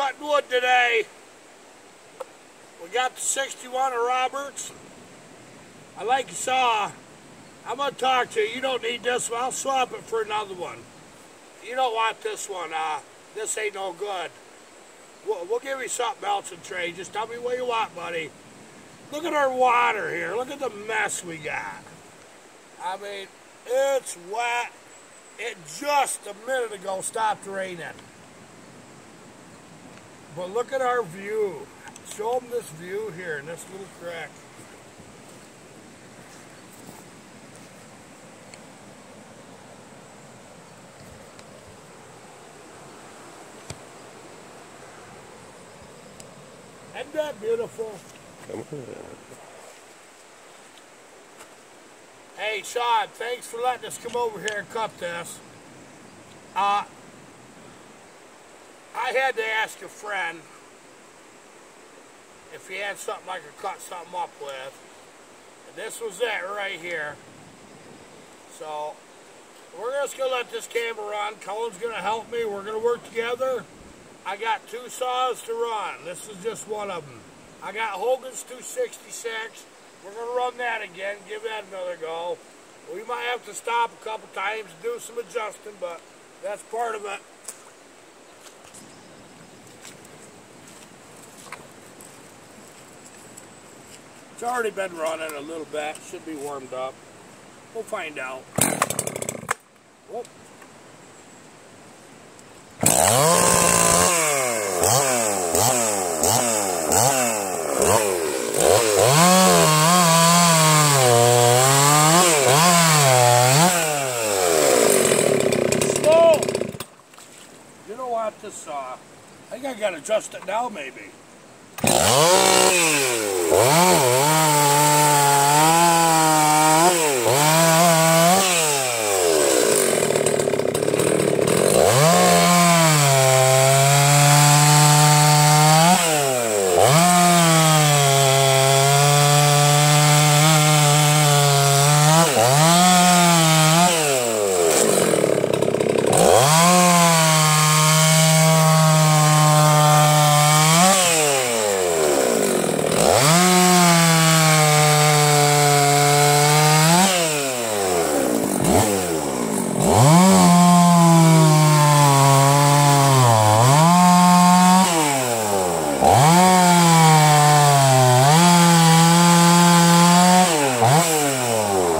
cutting wood today. We got the 61 of Roberts. I like you saw. I'm gonna talk to you. You don't need this one. I'll swap it for another one. You don't want this one. Uh, this ain't no good. We'll, we'll give you something else in trade. Just tell me what you want, buddy. Look at our water here. Look at the mess we got. I mean, it's wet. It just a minute ago stopped raining. But look at our view. Show them this view here in this little crack. Isn't that beautiful? Come on. Hey, Sean, thanks for letting us come over here and cut this. Uh, I had to ask a friend if he had something I could cut something up with. And this was it right here. So, we're just going to let this camera run. Cullen's going to help me. We're going to work together. I got two saws to run. This is just one of them. I got Hogan's 266. We're going to run that again, give that another go. We might have to stop a couple times, do some adjusting, but that's part of it. It's already been running a little bit, should be warmed up. We'll find out. Whoop. You don't want this saw. I think I gotta adjust it now, maybe.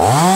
Oh.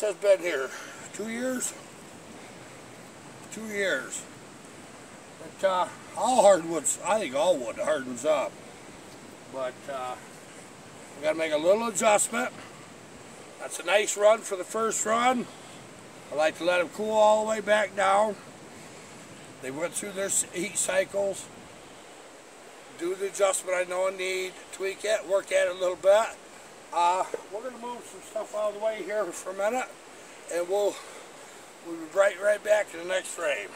That been here? Two years? Two years. But uh, all hardwoods, I think all wood hardens up. But uh, we got to make a little adjustment. That's a nice run for the first run. I like to let them cool all the way back down. They went through their heat cycles. Do the adjustment I know I need. Tweak it, work at it a little bit. Uh, we're going to move some stuff out of the way here for a minute. And we'll, we'll be right, right back to the next frame.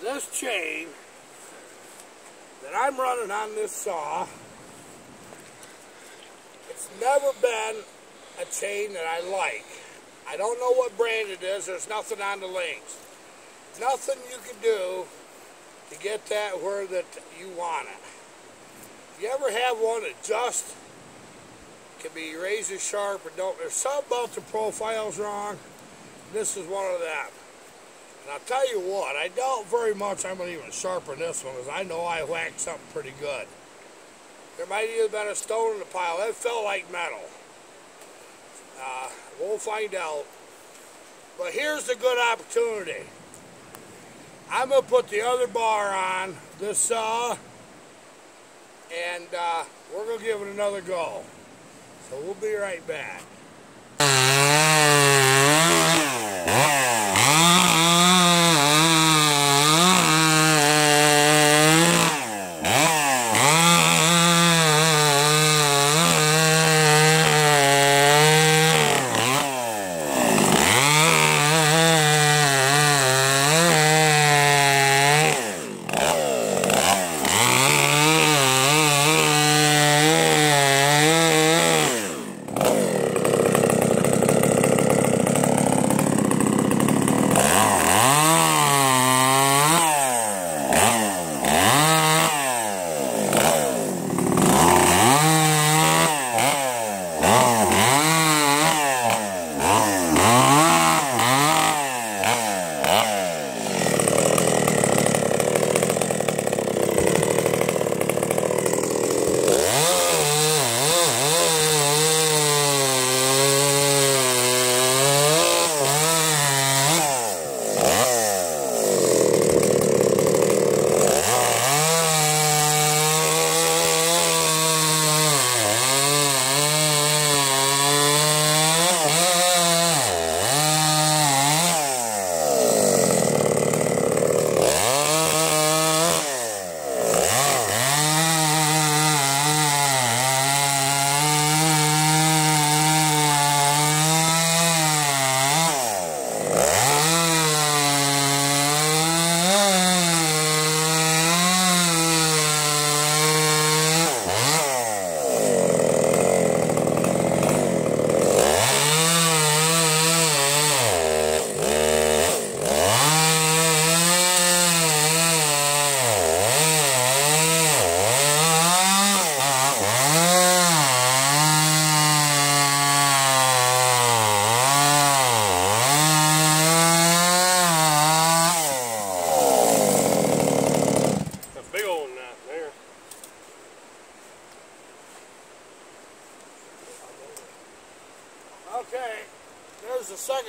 This chain that I'm running on this saw, it's never been a chain that I like. I don't know what brand it is. There's nothing on the links. Nothing you can do to get that where that you want it. If you ever have one that just can be razor sharp or don't, there's something about the profiles wrong. This is one of them. And I'll tell you what, I doubt very much I'm going to even sharpen this one because I know I whacked something pretty good. There might have been a stone in the pile. That felt like metal. Uh, we'll find out. But here's the good opportunity. I'm going to put the other bar on this saw, and uh, we're going to give it another go. So we'll be right back.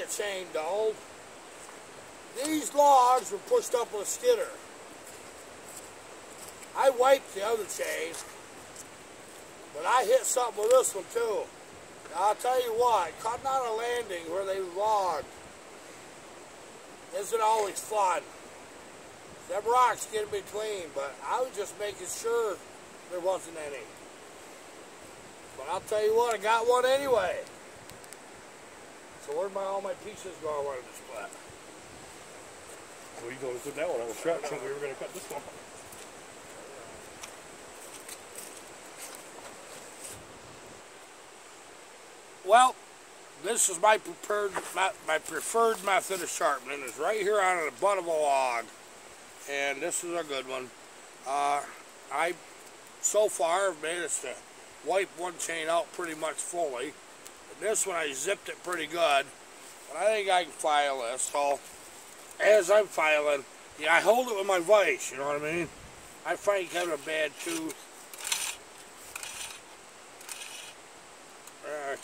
Chain, dog. These logs were pushed up with a skidder. I wiped the other chain, but I hit something with this one too. Now, I'll tell you what, cutting on a landing where they logged isn't always fun. Them rocks get in between, but I was just making sure there wasn't any. But I'll tell you what, I got one anyway. So where'd my, all my pieces go I wanted to split? We going to put that one on the truck since we were going to cut this one. Well, this is my preferred my, my preferred method of sharpening is right here on the butt of a log, and this is a good one. Uh, I so far have managed to wipe one chain out pretty much fully. This one I zipped it pretty good, but I think I can file this. So as I'm filing, yeah, I hold it with my vise. You know what I mean? I find kind of a bad tooth. There.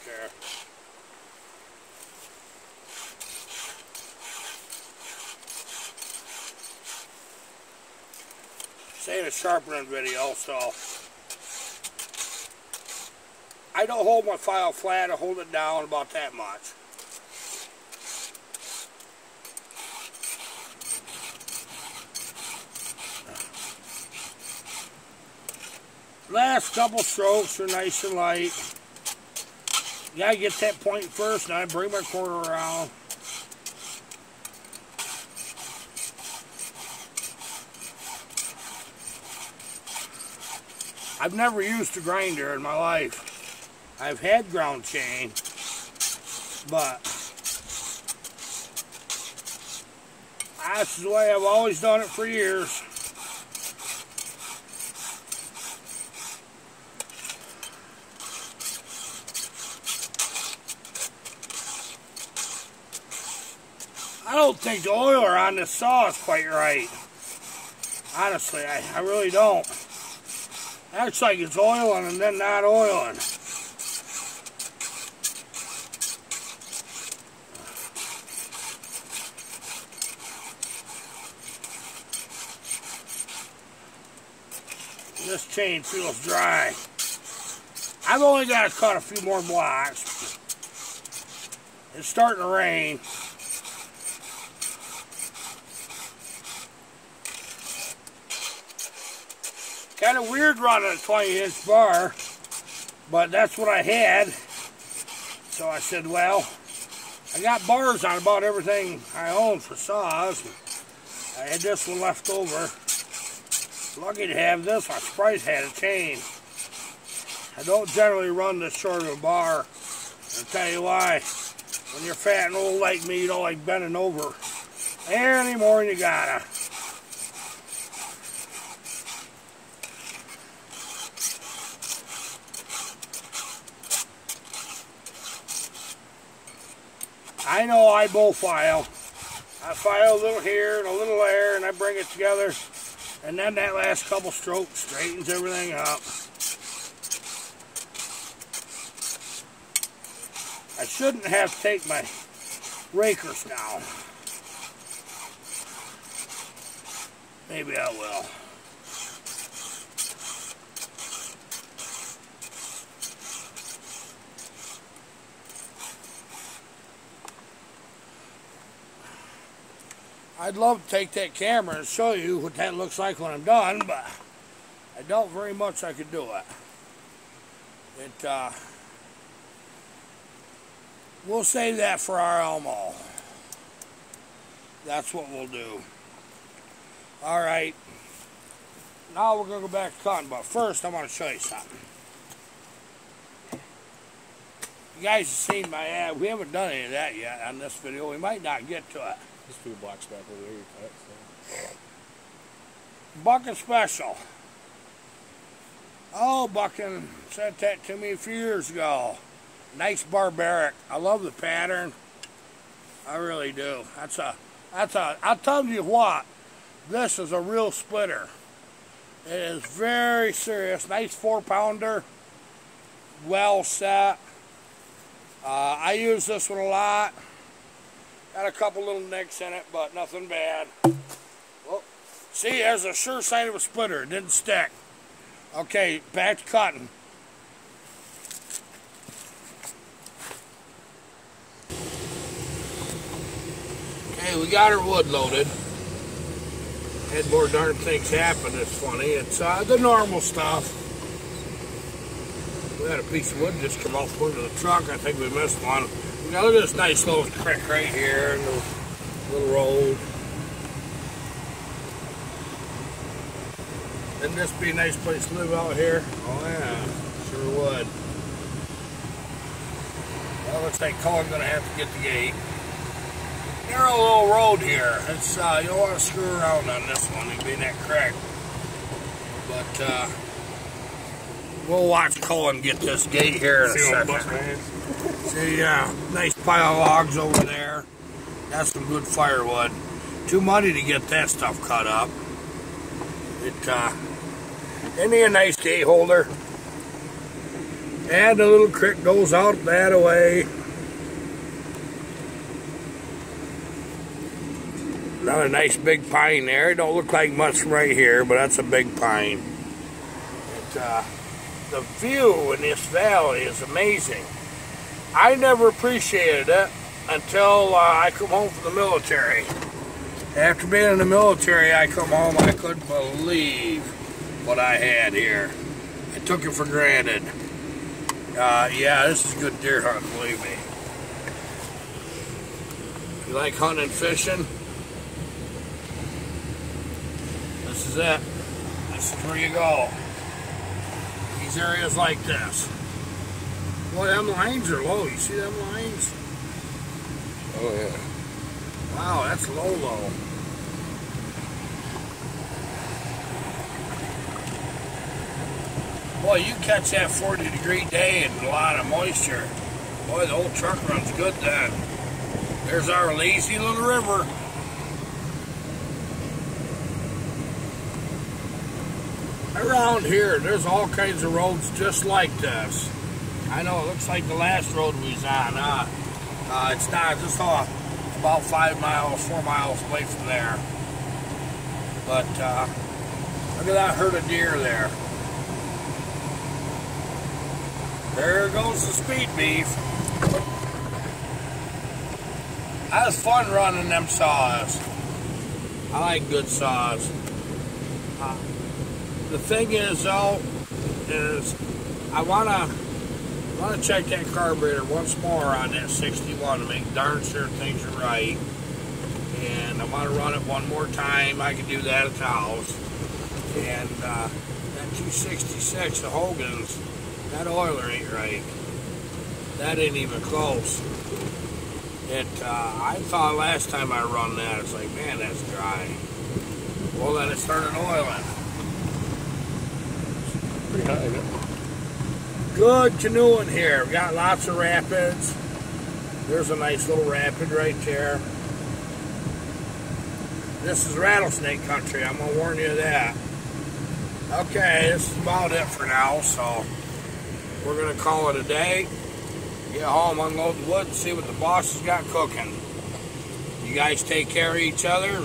Saying a sharpening video, so I don't hold my file flat, I hold it down about that much. last couple strokes are nice and light. You gotta get that point first, and I bring my corner around. I've never used a grinder in my life. I've had ground chain, but that's the way I've always done it for years. I don't think the oiler on this saw is quite right. Honestly, I, I really don't. Acts like it's oiling and then not oiling. This chain feels dry. I've only got to cut a few more blocks. It's starting to rain. Kind of weird running a 20 inch bar, but that's what I had. So I said, well, I got bars on about everything I own for saws. I had this one left over. Lucky to have this. My surprised had a chain. I don't generally run this short of a bar. I'll tell you why. When you're fat and old like me, you don't like bending over any more than you gotta. I know I bow file. I file a little here and a little there and I bring it together and then that last couple strokes straightens everything up. I shouldn't have to take my rakers down. Maybe I will. I'd love to take that camera and show you what that looks like when I'm done, but I doubt very much I could do it. It, uh, we'll save that for our Elmo. That's what we'll do. All right. Now we're going to go back to cutting, but first I want to show you something. You guys have seen my ad. We haven't done any of that yet on this video. We might not get to it. Just two blocks back over there. Cut, so. Bucking Special. Oh, Bucking sent that to me a few years ago. Nice barbaric. I love the pattern. I really do. That's a, that's a, I'll tell you what, this is a real splitter. It is very serious. Nice four pounder. Well set. Uh, I use this one a lot. Got a couple little nicks in it, but nothing bad. Well, see, there's a sure sign of a splitter. It didn't stick. Okay, back to cutting. Okay, we got our wood loaded. Had more darn things happen. It's funny. It's uh, the normal stuff. We had a piece of wood just come off the of the truck. I think we missed one. Look at this nice little creek right here and the little road. Wouldn't this be a nice place to live out here? Oh yeah, sure would. Well, looks like Colin's gonna have to get the gate. Narrow little road here. It's uh, you don't want to screw around on this one. It'd be in that crack. But uh, we'll watch Colin get this gate here in a second. See, uh, nice pile of logs over there. That's some good firewood. Too muddy to get that stuff cut up. It, uh, isn't a nice gate holder? And the little creek goes out that way. Another nice big pine there. It don't look like much right here, but that's a big pine. It, uh, the view in this valley is amazing. I never appreciated it until uh, I come home from the military. After being in the military, I come home, I couldn't believe what I had here. I took it for granted. Uh, yeah, this is good deer hunting, believe me. You like hunting and fishing? This is it. This is where you go. These areas like this. Boy, them lines are low. You see them lines? Oh yeah. Wow, that's low, low. Boy, you catch that 40 degree day and a lot of moisture. Boy, the old truck runs good then. There's our lazy little river. Around here, there's all kinds of roads just like this. I know it looks like the last road we was on. Uh, uh, it's not. Just off about five miles, four miles away from there. But uh, look at that herd of deer there. There goes the speed beef. That was fun running them saws. I like good saws. Uh, the thing is, though, is I wanna wanna check that carburetor once more on that 61 to make darn sure things are right. And I want to run it one more time. I can do that at the house. And uh, that 266 of Hogan's, that oiler ain't right. That ain't even close. It, uh, I thought last time I run that, it's like, man, that's dry. Well, then it started oiling. Pretty high? Good canoeing here. We got lots of rapids. There's a nice little rapid right there. This is rattlesnake country. I'm gonna warn you of that. Okay, this is about it for now. So we're gonna call it a day. Get home, unload the wood, and see what the boss has got cooking. You guys take care of each other.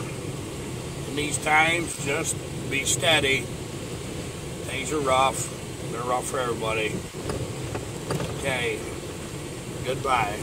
In these times, just be steady. Things are rough. They're rough for everybody. Okay. Goodbye.